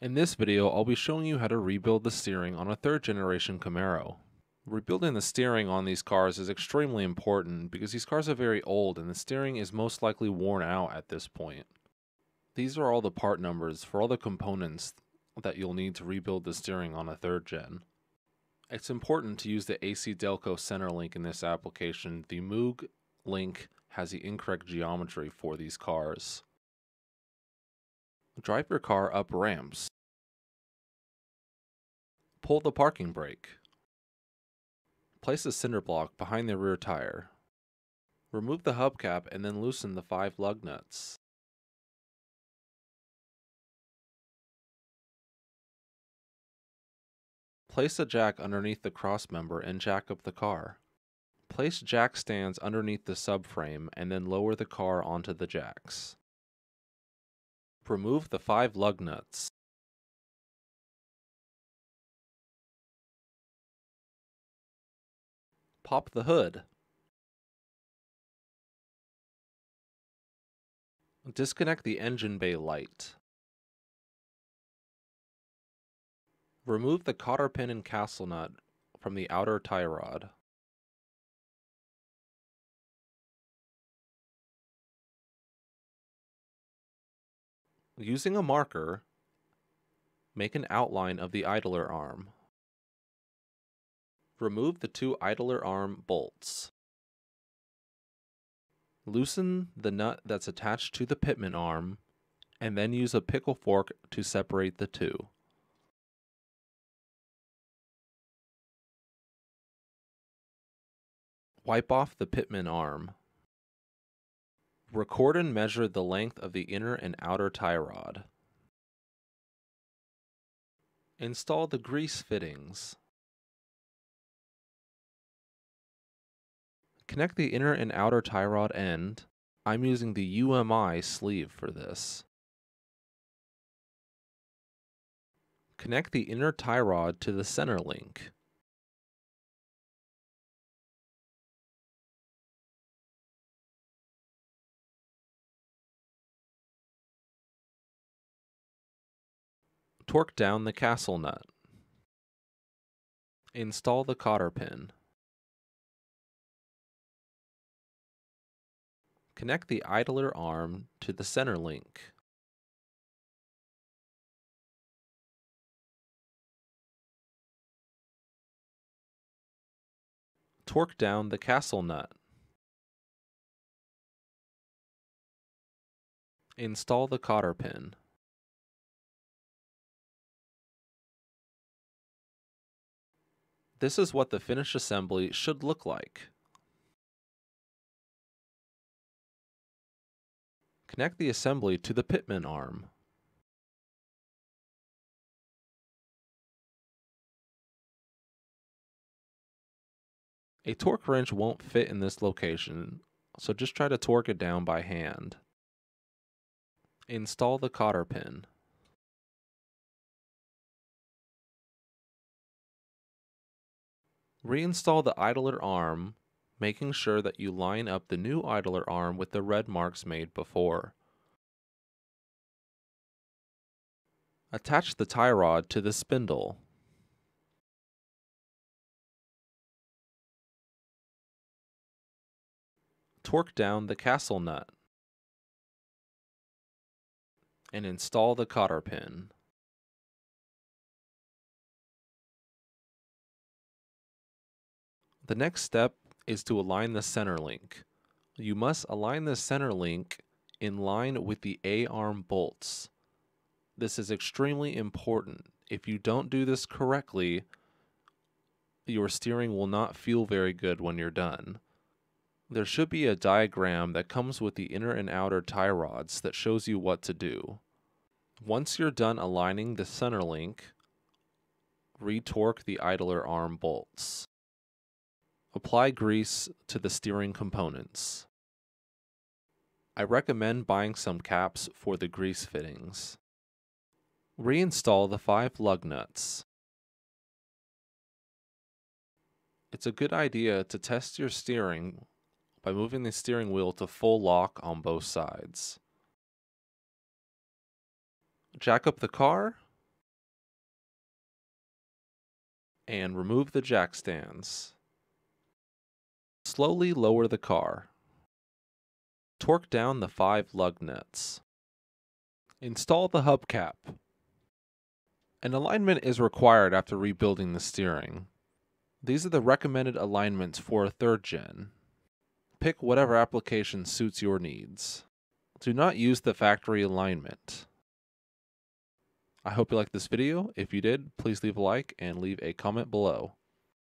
In this video, I'll be showing you how to rebuild the steering on a third generation Camaro. Rebuilding the steering on these cars is extremely important because these cars are very old and the steering is most likely worn out at this point. These are all the part numbers for all the components that you'll need to rebuild the steering on a third gen. It's important to use the AC Delco center link in this application. The Moog link has the incorrect geometry for these cars. Drive your car up ramps. Pull the parking brake. Place the cinder block behind the rear tire. Remove the hubcap and then loosen the five lug nuts. Place a jack underneath the crossmember and jack up the car. Place jack stands underneath the subframe and then lower the car onto the jacks. Remove the five lug nuts. Pop the hood. Disconnect the engine bay light. Remove the cotter pin and castle nut from the outer tie rod. Using a marker, make an outline of the idler arm. Remove the two idler arm bolts. Loosen the nut that's attached to the pitman arm, and then use a pickle fork to separate the two. Wipe off the pitman arm. Record and measure the length of the inner and outer tie rod. Install the grease fittings. Connect the inner and outer tie rod end. I'm using the UMI sleeve for this. Connect the inner tie rod to the center link. Torque down the castle nut. Install the cotter pin. Connect the idler arm to the center link. Torque down the castle nut. Install the cotter pin. This is what the finished assembly should look like. Connect the assembly to the pitman arm. A torque wrench won't fit in this location, so just try to torque it down by hand. Install the cotter pin. Reinstall the idler arm, making sure that you line up the new idler arm with the red marks made before. Attach the tie rod to the spindle. Torque down the castle nut and install the cotter pin. The next step is to align the center link. You must align the center link in line with the A-arm bolts. This is extremely important. If you don't do this correctly, your steering will not feel very good when you're done. There should be a diagram that comes with the inner and outer tie rods that shows you what to do. Once you're done aligning the center link, retorque the idler arm bolts. Apply grease to the steering components. I recommend buying some caps for the grease fittings. Reinstall the five lug nuts. It's a good idea to test your steering by moving the steering wheel to full lock on both sides. Jack up the car and remove the jack stands. Slowly lower the car. Torque down the five lug nuts. Install the hubcap. An alignment is required after rebuilding the steering. These are the recommended alignments for a third gen. Pick whatever application suits your needs. Do not use the factory alignment. I hope you liked this video. If you did, please leave a like and leave a comment below.